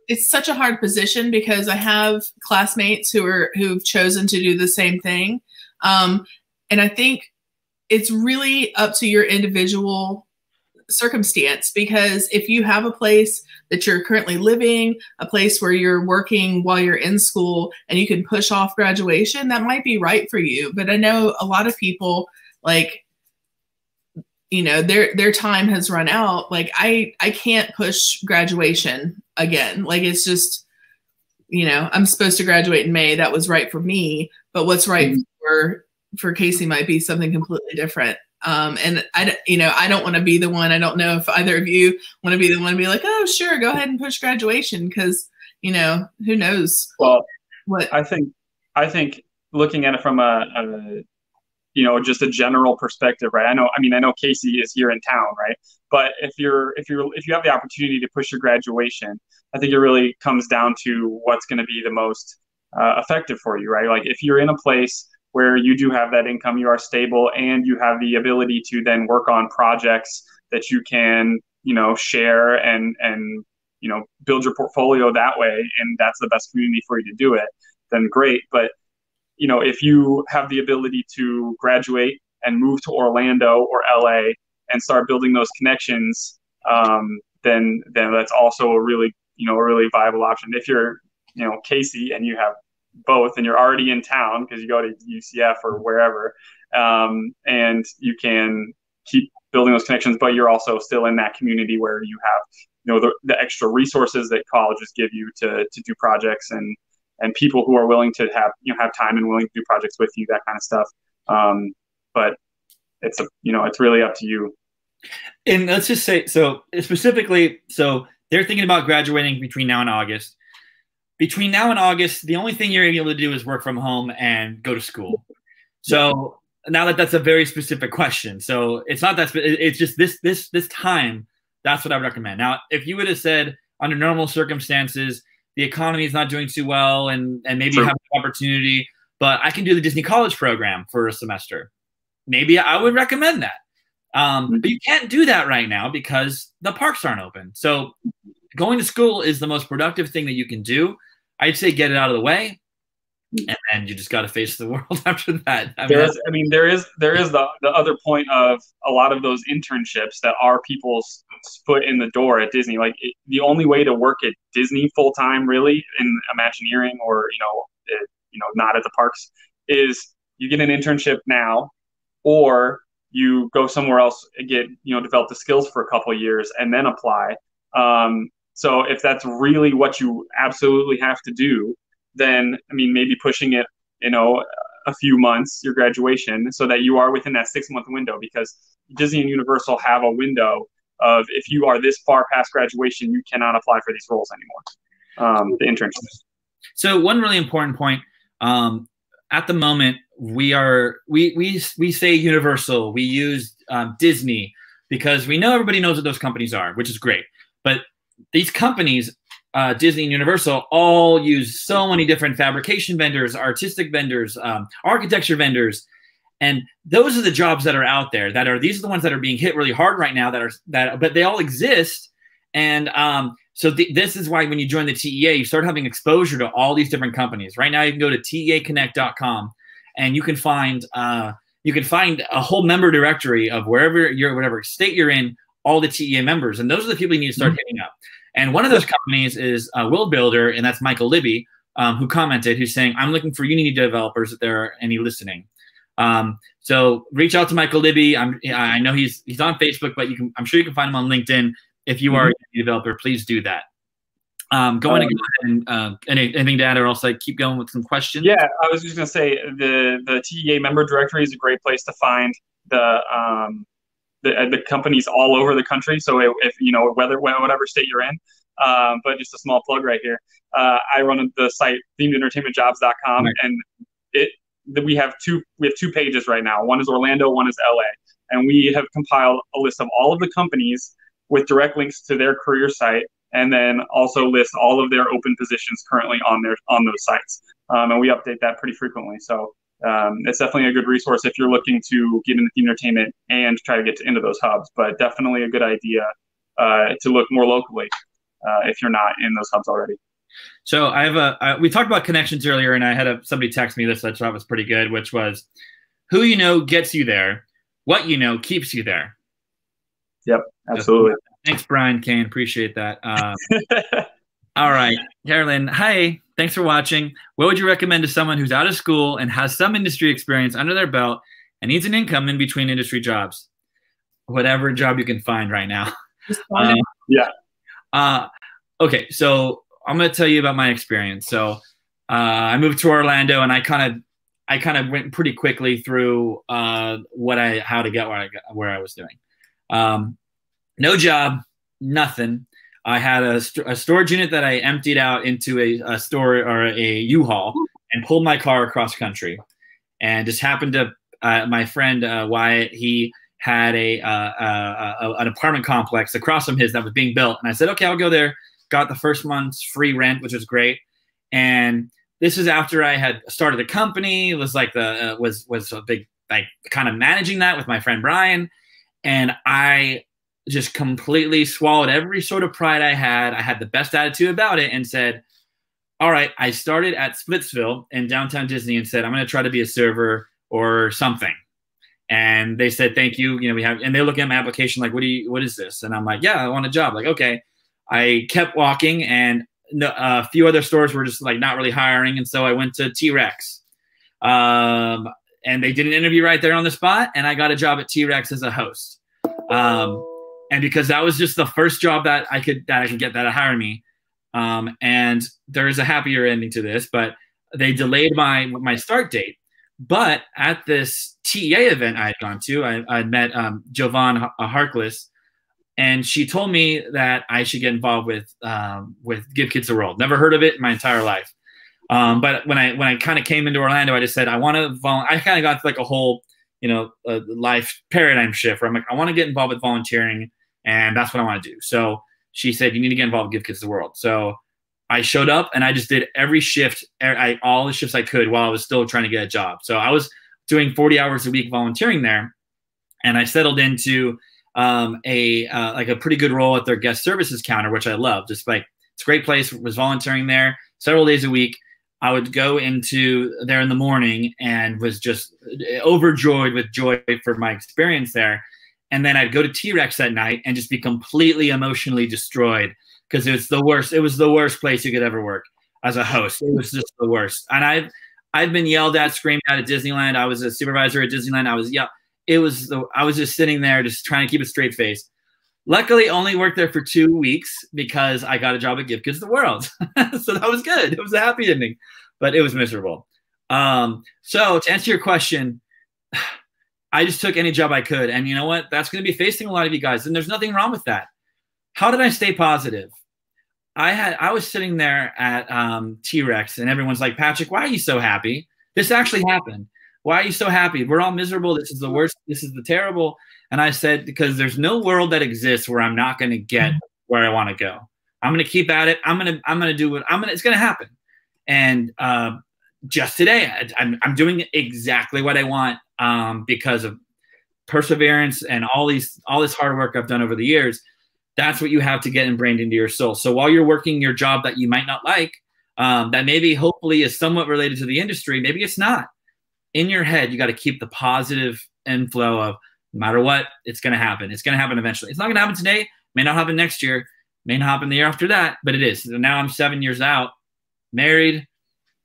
it's such a hard position because I have classmates who are who've chosen to do the same thing, um, and I think it's really up to your individual circumstance because if you have a place that you're currently living, a place where you're working while you're in school, and you can push off graduation, that might be right for you. But I know a lot of people like you know their their time has run out like i i can't push graduation again like it's just you know i'm supposed to graduate in may that was right for me but what's right mm-hmm. for for casey might be something completely different um, and I, you know, I don't want to be the one. I don't know if either of you want to be the one to be like, oh, sure, go ahead and push graduation because, you know, who knows? Well, what I think, I think looking at it from a, a, you know, just a general perspective, right? I know, I mean, I know Casey is here in town, right? But if you're, if you're, if you have the opportunity to push your graduation, I think it really comes down to what's going to be the most uh, effective for you, right? Like if you're in a place where you do have that income, you are stable, and you have the ability to then work on projects that you can, you know, share and and you know build your portfolio that way, and that's the best community for you to do it. Then great, but you know, if you have the ability to graduate and move to Orlando or LA and start building those connections, um, then then that's also a really you know a really viable option. If you're you know Casey and you have both and you're already in town because you go to UCF or wherever, um, and you can keep building those connections, but you're also still in that community where you have you know the, the extra resources that colleges give you to to do projects and and people who are willing to have you know have time and willing to do projects with you that kind of stuff um, but it's a, you know it's really up to you and let's just say so specifically so they're thinking about graduating between now and august between now and August, the only thing you're able to do is work from home and go to school. So now that that's a very specific question, so it's not that it's just this this this time. That's what I would recommend. Now, if you would have said under normal circumstances, the economy is not doing too well, and and maybe you have an opportunity, but I can do the Disney College program for a semester. Maybe I would recommend that. Um, mm-hmm. but you can't do that right now because the parks aren't open. So going to school is the most productive thing that you can do. I'd say get it out of the way, and then you just got to face the world after that. I mean, there is, I mean, there is there is the the other point of a lot of those internships that are people's foot in the door at Disney. Like it, the only way to work at Disney full time, really, in Imagineering or you know, it, you know, not at the parks, is you get an internship now, or you go somewhere else and get you know develop the skills for a couple years and then apply. Um, so if that's really what you absolutely have to do, then I mean maybe pushing it, you know, a few months your graduation so that you are within that six month window because Disney and Universal have a window of if you are this far past graduation, you cannot apply for these roles anymore. Um, the internships. So one really important point. Um, at the moment, we are we we we say Universal. We use um, Disney because we know everybody knows what those companies are, which is great. But these companies, uh, Disney and Universal, all use so many different fabrication vendors, artistic vendors, um, architecture vendors, and those are the jobs that are out there. That are these are the ones that are being hit really hard right now. That are that, but they all exist, and um, so th- this is why when you join the TEA, you start having exposure to all these different companies. Right now, you can go to teaconnect.com, and you can find. Uh, you can find a whole member directory of wherever you're, whatever state you're in, all the TEA members, and those are the people you need to start mm-hmm. hitting up. And one of those companies is uh, WillBuilder, and that's Michael Libby, um, who commented, who's saying, "I'm looking for Unity developers if there are any listening." Um, so reach out to Michael Libby. I'm, I know he's he's on Facebook, but you can I'm sure you can find him on LinkedIn. If you are mm-hmm. a developer, please do that. Um, go um, and go ahead and uh, any, anything to add, or else I keep going with some questions. Yeah, I was just going to say the the TEA member directory is a great place to find the um, the, uh, the companies all over the country. So if, you know whether whatever state you're in, um, but just a small plug right here. Uh, I run the site themedentertainmentjobs.com, right. and it we have two we have two pages right now. One is Orlando, one is LA, and we have compiled a list of all of the companies with direct links to their career site and then also list all of their open positions currently on their on those sites. Um, and we update that pretty frequently. So um, it's definitely a good resource if you're looking to get into the entertainment and try to get to, into those hubs. But definitely a good idea uh, to look more locally uh, if you're not in those hubs already. So I have a I, we talked about connections earlier, and I had a, somebody text me this that I thought was pretty good, which was who you know gets you there, what you know keeps you there. Yep, absolutely. Thanks, Brian Kane. Appreciate that. Um, all right, Carolyn. Hi. Thanks for watching. What would you recommend to someone who's out of school and has some industry experience under their belt and needs an income in between industry jobs? Whatever job you can find right now. Uh, yeah. Uh, okay, so I'm going to tell you about my experience. So uh, I moved to Orlando, and I kind of I kind of went pretty quickly through uh, what I how to get where I got, where I was doing. Um, no job, nothing. I had a, st- a, storage unit that I emptied out into a, a store or a U-Haul and pulled my car across country. And just happened to uh, my friend uh, Wyatt, he had a, uh, uh, uh, an apartment complex across from his that was being built, and I said, okay, I'll go there. Got the first month's free rent, which was great. And this is after I had started a company. It was like the uh, was was a big like kind of managing that with my friend Brian, and I just completely swallowed every sort of pride I had. I had the best attitude about it and said, all right, I started at Splitsville in downtown Disney and said, I'm going to try to be a server or something. And they said, thank you. You know, we have, and they look at my application like, what do you, what is this? And I'm like, yeah, I want a job. Like, okay. I kept walking and a few other stores were just like not really hiring. And so I went to T-Rex. Um, and they did an interview right there on the spot. And I got a job at T-Rex as a host. Um, and because that was just the first job that I could that I could get that hired me. Um, and there is a happier ending to this, but they delayed my my start date. But at this TEA event I had gone to, I, I met um, Jovan uh, Harkless, and she told me that I should get involved with um, with Give Kids the World. Never heard of it in my entire life. Um, but when I when I kind of came into Orlando, I just said I want to. Vol- I kind of got like a whole you know life paradigm shift where I'm like I want to get involved with volunteering and that's what I want to do. So she said, you need to get involved, with give kids the world. So I showed up and I just did every shift, I, all the shifts I could while I was still trying to get a job. So I was doing 40 hours a week volunteering there, and I settled into um, a uh, like a pretty good role at their guest services counter, which I love. Just like it's a great place. Was volunteering there several days a week. I would go into there in the morning and was just overjoyed with joy for my experience there and then I'd go to T Rex that night and just be completely emotionally destroyed because it's the worst. It was the worst place you could ever work as a host. It was just the worst. And I've I've been yelled at, screamed at at Disneyland. I was a supervisor at Disneyland. I was yeah. It was the, I was just sitting there, just trying to keep a straight face. Luckily, only worked there for two weeks because I got a job at Give Kids the World, so that was good. It was a happy ending, but it was miserable. Um, so to answer your question, I just took any job I could. And you know what? That's going to be facing a lot of you guys. And there's nothing wrong with that. How did I stay positive? I had I was sitting there at um, T-Rex and everyone's like, Patrick, why are you so happy? This actually happened. Why are you so happy? We're all miserable. This is the worst. This is the terrible. And I said, because there's no world that exists where I'm not going to get mm-hmm. where I want to go. I'm going to keep at it. I'm going to I'm going to do what I'm going to. It's going to happen. And uh, just today, I, I'm I'm doing exactly what I want um, because of perseverance and all these all this hard work I've done over the years. That's what you have to get ingrained into your soul. So while you're working your job that you might not like, um, that maybe hopefully is somewhat related to the industry, maybe it's not. In your head, you got to keep the positive inflow of no matter what, it's going to happen. It's going to happen eventually. It's not going to happen today. May not happen next year. May not happen the year after that, but it is. So now I'm seven years out, married,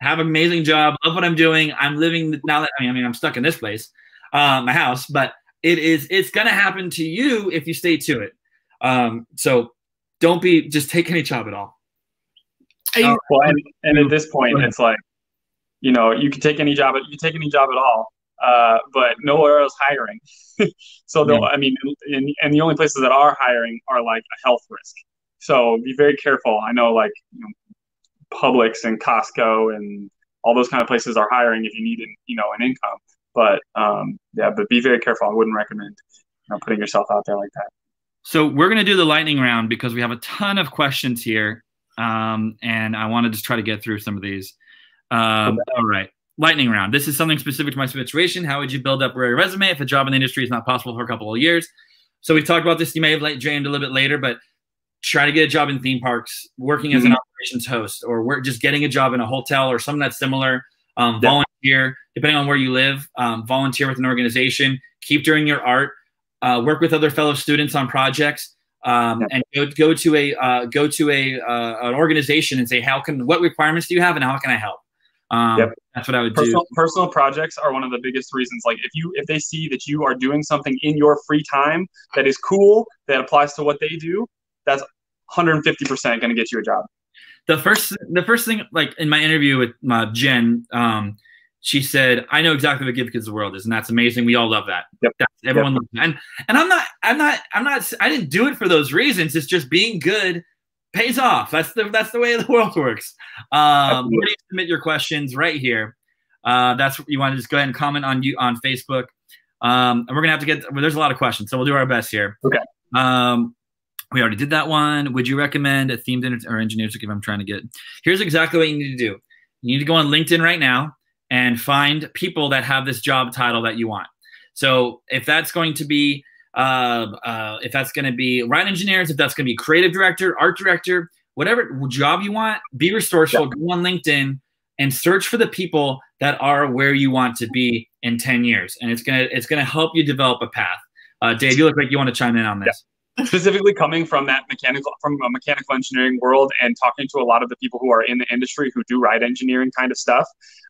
have an amazing job, love what I'm doing. I'm living now that I mean, I mean I'm stuck in this place, uh, my house, but it is it's gonna happen to you if you stay to it. Um, so don't be just take any job at all. Uh, well, and, and at this point, it's like, you know, you can take any job, you take any job at all, uh, but nowhere else hiring. so, yeah. I mean, and, and the only places that are hiring are like a health risk. So be very careful. I know, like, you know, Publix and Costco and all those kind of places are hiring if you need, an, you know, an income. But um, yeah, but be very careful. I wouldn't recommend, you know, putting yourself out there like that. So we're going to do the lightning round because we have a ton of questions here, um, and I want to just try to get through some of these. Um, okay. All right, lightning round. This is something specific to my situation. How would you build up your resume if a job in the industry is not possible for a couple of years? So we've talked about this. You may have like jammed a little bit later, but try to get a job in theme parks, working as mm-hmm. an operations host, or we're just getting a job in a hotel or something that's similar. Um, yeah. Volunteer, depending on where you live. Um, volunteer with an organization. Keep doing your art uh, work with other fellow students on projects, um, and go, go to a uh, go to a uh, an organization and say, how can what requirements do you have, and how can I help? Um, yep. That's what I would personal, do. Personal projects are one of the biggest reasons. Like if you if they see that you are doing something in your free time that is cool, that applies to what they do, that's 150 percent going to get you a job. The first the first thing, like in my interview with uh, Jen. Um, she said, "I know exactly what Give Kids the World is, and that's amazing. We all love that. Yep. That's, everyone yep. loves that. And and I'm not, I'm not, I'm not. I didn't do it for those reasons. It's just being good pays off. That's the that's the way the world works. Um, you submit your questions right here. Uh, that's what you want to just go ahead and comment on you on Facebook. Um, and we're gonna have to get. Well, there's a lot of questions, so we'll do our best here. Okay. Um, we already did that one. Would you recommend a themed or engineers? If I'm trying to get, here's exactly what you need to do. You need to go on LinkedIn right now and find people that have this job title that you want. So if that's going to be uh, uh, if that's going to be ride engineers, if that's going to be creative director, art director, whatever job you want, be resourceful. Yeah. Go on LinkedIn and search for the people that are where you want to be in 10 years, and it's gonna it's gonna help you develop a path. Uh, Dave, you look like you want to chime in on this. Yeah specifically coming from that mechanical from a mechanical engineering world and talking to a lot of the people who are in the industry who do ride engineering kind of stuff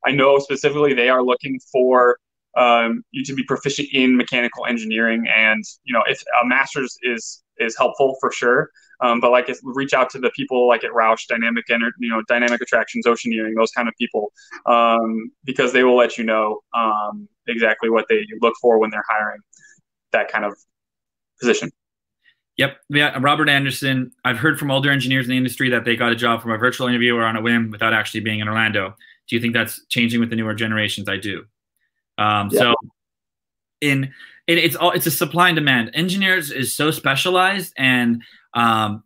i know specifically they are looking for um, you to be proficient in mechanical engineering and you know if a master's is is helpful for sure um, but like reach out to the people like at Roush, Dynamic Ener- you know, Dynamic Attractions, Oceaneering, those kind of people, um, because they will let you know um, exactly what they look for when they're hiring that kind of position. Yep. Yeah. Robert Anderson. I've heard from older engineers in the industry that they got a job from a virtual interview or on a whim without actually being in Orlando. Do you think that's changing with the newer generations? I do. Um, So, in it, it's all it's a supply and demand. Engineers is so specialized and um,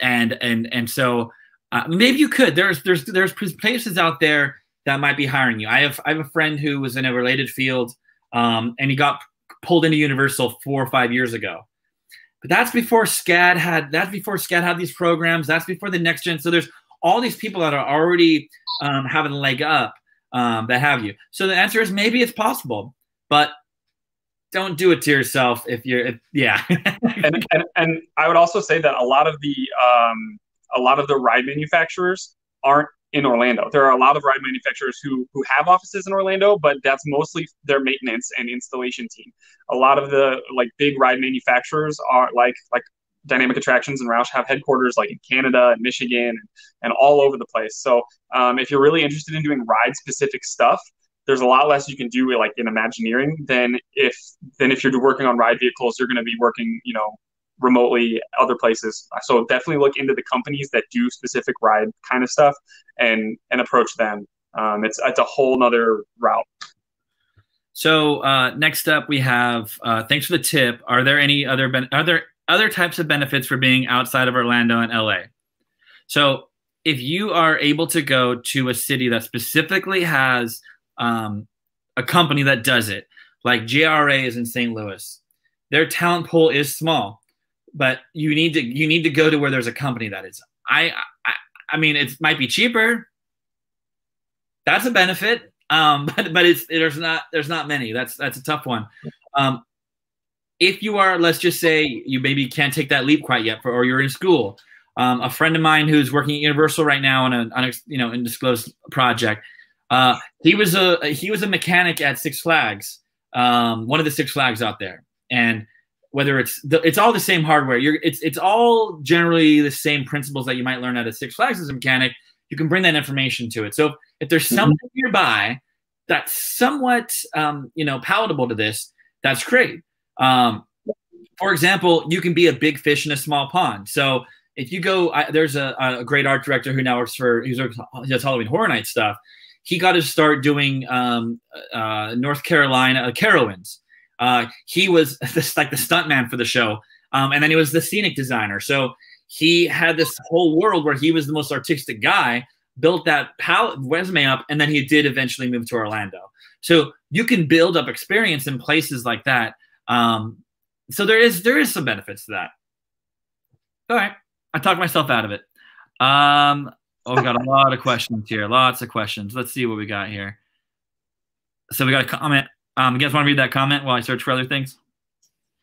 and and and so uh, maybe you could. There's there's there's places out there that might be hiring you. I have I have a friend who was in a related field um, and he got pulled into Universal four or five years ago but that's before SCAD had that's before SCAD had these programs. That's before the next gen. So there's all these people that are already um, having a leg up um, that have you. So the answer is maybe it's possible, but don't do it to yourself if you're if, yeah. and, and, and I would also say that a lot of the um, a lot of the ride manufacturers aren't in Orlando. There are a lot of ride manufacturers who who have offices in Orlando, but that's mostly their maintenance and installation team. A lot of the like big ride manufacturers are like like Dynamic Attractions and Roush have headquarters like in Canada and Michigan and, all over the place. So um, if you're really interested in doing ride specific stuff, there's a lot less you can do like in Imagineering than if than if you're working on ride vehicles. You're going to be working, you know, remotely other places. So definitely look into the companies that do specific ride kind of stuff and and approach them. Um, it's it's a whole nother route. So uh, next up, we have. Uh, thanks for the tip. Are there any other ben- are there other types of benefits for being outside of Orlando and LA? So if you are able to go to a city that specifically has um, a company that does it, like JRA is in St. Louis, their talent pool is small but you need to you need to go to where there's a company that is. I I, I mean, it might be cheaper. That's a benefit, um, but but it's there's not there's not many. That's that's a tough one. Um, if you are, let's just say you maybe can't take that leap quite yet, for, or you're in school. Um, a friend of mine who's working at Universal right now on a, on a you know undisclosed project. Uh, he was a he was a mechanic at Six Flags, um, one of the Six Flags out there, and whether it's the, it's all the same hardware. You're it's it's all generally the same principles that you might learn at a Six Flags as a mechanic. you can bring that information to it. So if there's mm-hmm. something mm-hmm. nearby that's somewhat, um, you know, palatable to this, that's great. Um, for example, you can be a big fish in a small pond. So if you go, I, there's a, a, great art director who now works for, he does Halloween Horror Night stuff. He got to start doing um, uh, North Carolina uh, Carowinds. Uh, he was this, like the stuntman for the show, um, and then he was the scenic designer. So he had this whole world where he was the most artistic guy, built that palette resume up, and then he did eventually move to Orlando. So you can build up experience in places like that. Um, so there is there is some benefits to that. All right, I talked myself out of it. Um, oh, we got a lot of questions here. Lots of questions. Let's see what we got here. So we got a comment. Um, you guys want to read that comment while I search for other things?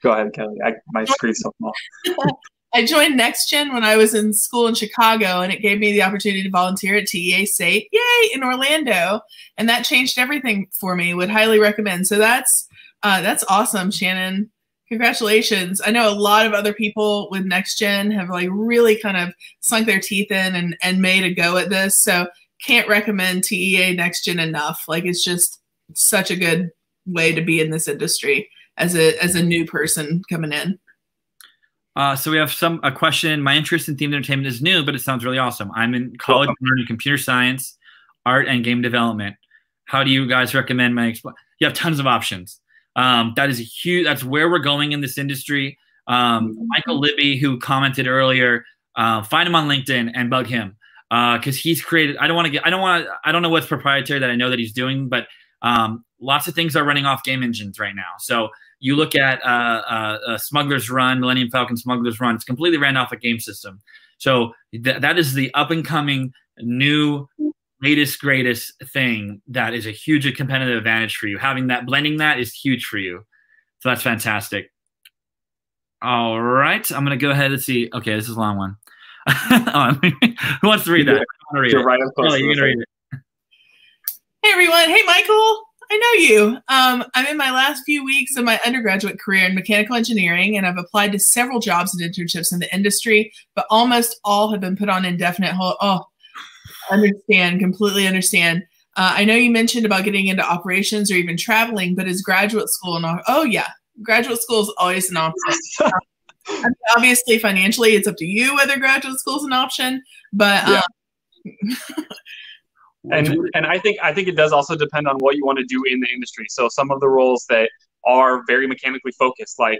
Go ahead, Kelly. I, my screen's so small. I joined NextGen when I was in school in Chicago, and it gave me the opportunity to volunteer at TEA SATE, yay, in Orlando, and that changed everything for me. Would highly recommend. So that's uh, that's awesome, Shannon. Congratulations! I know a lot of other people with NextGen have like really kind of sunk their teeth in and and made a go at this. So can't recommend TEA NextGen enough. Like it's just such a good way to be in this industry as a as a new person coming in. Uh, so we have some a question. My interest in themed entertainment is new, but it sounds really awesome. I'm in college learning computer science, art, and game development. How do you guys recommend my? Exp- you have tons of options. Um, that is a huge. That's where we're going in this industry. Um, Michael Libby, who commented earlier, uh, find him on LinkedIn and bug him because uh, he's created. I don't want to get. I don't want. I don't know what's proprietary that I know that he's doing, but um, lots of things are running off game engines right now. So you look at uh, uh, uh, Smuggler's Run, Millennium Falcon Smuggler's Run. It's completely ran off a game system. So th- that is the up and coming new latest greatest thing that is a huge competitive advantage for you. Having that blending that is huge for you. So that's fantastic. All right, I'm gonna go ahead and see. Okay, this is a long one. Who wants to read that? Read You're right. Oh, you're gonna read it. Hey everyone. Hey Michael. I know you. Um, I'm in my last few weeks of my undergraduate career in mechanical engineering, and I've applied to several jobs and internships in the industry, but almost all have been put on indefinite hold. Oh, understand, completely understand. Uh, I know you mentioned about getting into operations or even traveling, but is graduate school an Oh, yeah, graduate school is always an option. I mean, obviously, financially, it's up to you whether graduate school is an option, but. Um, yeah. and and I think I think it does also depend on what you want to do in the industry. So some of the roles that are very mechanically focused, like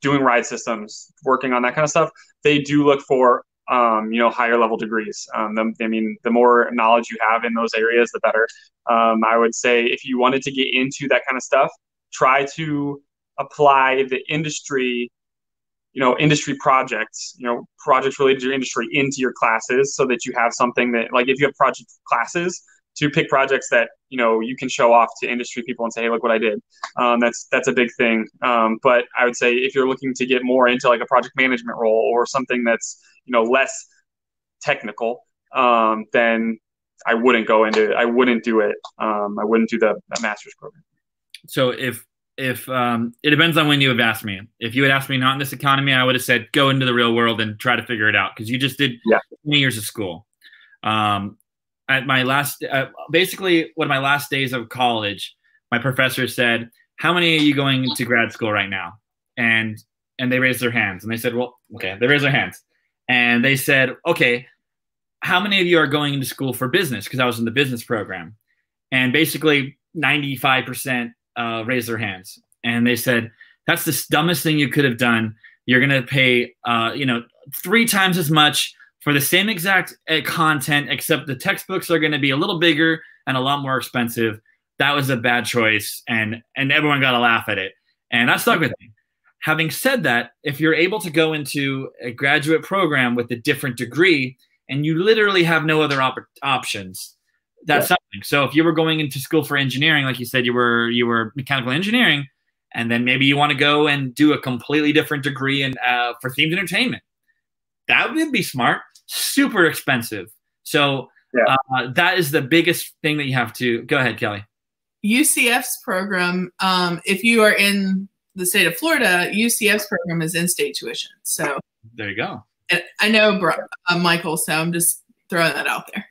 doing ride systems, working on that kind of stuff, they do look for um, you know higher level degrees. Um, the, I mean, the more knowledge you have in those areas, the better. Um, I would say if you wanted to get into that kind of stuff, try to apply the industry you know industry projects you know projects related to your industry into your classes so that you have something that like if you have project classes to pick projects that you know you can show off to industry people and say hey look what i did. Um, that's that's a big thing. Um, but i would say if you're looking to get more into like a project management role or something that's you know less technical um, then i wouldn't go into i wouldn't do it. Um, i wouldn't do the, the master's program. So if if um, it depends on when you have asked me. If you had asked me not in this economy, I would have said go into the real world and try to figure it out because you just did yeah. 20 years of school. Um, at my last, uh, basically, one of my last days of college, my professor said, "How many are you going to grad school right now?" And and they raised their hands and they said, "Well, okay." They raised their hands and they said, "Okay, how many of you are going into school for business?" Because I was in the business program, and basically 95 percent uh, raised their hands and they said, "That's the dumbest thing you could have done. You're going to pay, uh, you know, three times as much for the same exact uh, content, except the textbooks are going to be a little bigger and a lot more expensive. That was a bad choice, and and everyone got a laugh at it, and that stuck with me. Having said that, if you're able to go into a graduate program with a different degree and you literally have no other op- options, that's yeah. something. So if you were going into school for engineering, like you said, you were you were mechanical engineering, and then maybe you want to go and do a completely different degree in uh, for themed entertainment. That would be smart. Super expensive. So yeah. uh, that is the biggest thing that you have to go ahead, Kelly. UCF's program, um, if you are in the state of Florida, UCF's program is in-state tuition. So there you go. I know uh, Michael, so I'm just throwing that out there.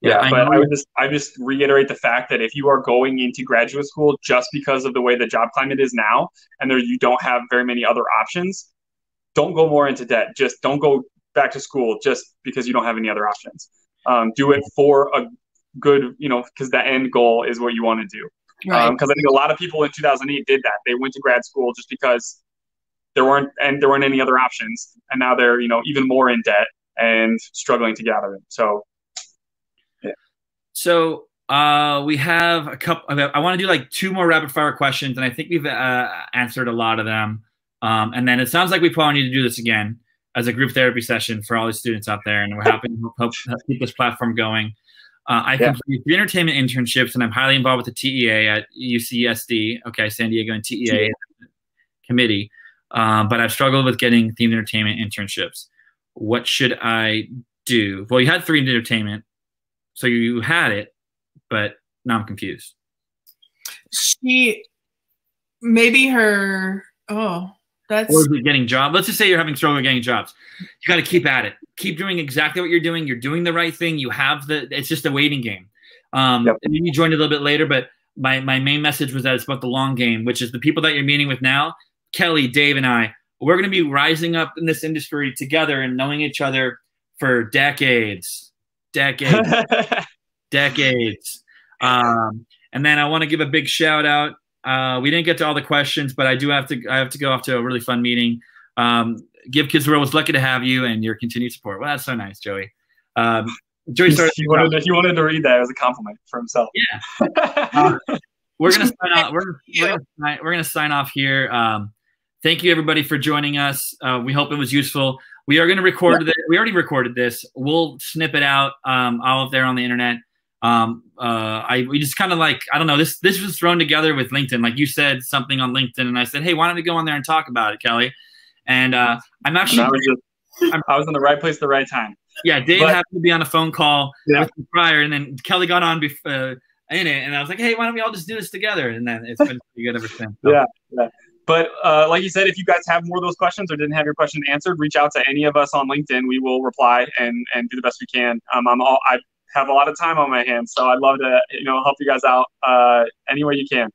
Yeah, I but know. I would just I just reiterate the fact that if you are going into graduate school just because of the way the job climate is now, and there you don't have very many other options, don't go more into debt. Just don't go back to school just because you don't have any other options. Um, do it for a good, you know, because the end goal is what you want to do. Because right. um, I think a lot of people in 2008 did that. They went to grad school just because there weren't and there weren't any other options, and now they're you know even more in debt and struggling to get out of it. So so uh, we have a couple. I want to do like two more rapid fire questions, and I think we've uh, answered a lot of them. Um, and then it sounds like we probably need to do this again as a group therapy session for all the students out there, and we're happy to help, help keep this platform going. Uh, I yeah. completed three entertainment internships, and I'm highly involved with the TEA at UCSD. Okay, San Diego and TEA yeah. committee. Um, but I've struggled with getting themed entertainment internships. What should I do? Well, you had three entertainment. So you had it, but now I'm confused. She maybe her oh that's or is it getting job. Let's just say you're having struggle getting jobs. You got to keep at it. Keep doing exactly what you're doing. You're doing the right thing. You have the. It's just a waiting game. Um, yep. And you joined a little bit later, but my my main message was that it's about the long game, which is the people that you're meeting with now. Kelly, Dave, and I. We're going to be rising up in this industry together and knowing each other for decades decades, decades. Um, and then I want to give a big shout out. Uh, we didn't get to all the questions, but I do have to. I have to go off to a really fun meeting. Um, Give Kids the World was lucky to have you and your continued support. Well, that's so nice, Joey. Um, Joey started. He wanted, to, he wanted to read that as a compliment for himself. Yeah. uh, we're gonna sign off. We're, we're, gonna, we're gonna sign off here. Um, thank you everybody for joining us. Uh, we hope it was useful. We are going to record yeah. We already recorded this. We'll snip it out um, all up there on the internet. Um, uh, I we just kind of like I don't know. This this was thrown together with LinkedIn. Like you said something on LinkedIn, and I said, hey, why don't we go on there and talk about it, Kelly? And uh, I'm actually. I was, just, I was in the right place at the right time. Yeah, Dave but, happened to be on a phone call yeah. with prior, and then Kelly got on before. Uh, in it, and I was like, "Hey, why don't we all just do this together?" And then it's been pretty good ever since. So. Yeah, yeah. But uh, like you said, if you guys have more of those questions or didn't have your question answered, reach out to any of us on LinkedIn. We will reply and and do the best we can. Um, I'm all I have a lot of time on my hands, so I'd love to you know help you guys out uh, any way you can.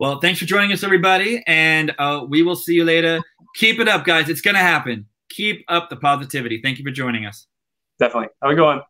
Well, thanks for joining us, everybody, and uh, we will see you later. Keep it up, guys. It's gonna happen. Keep up the positivity. Thank you for joining us. Definitely. A good one.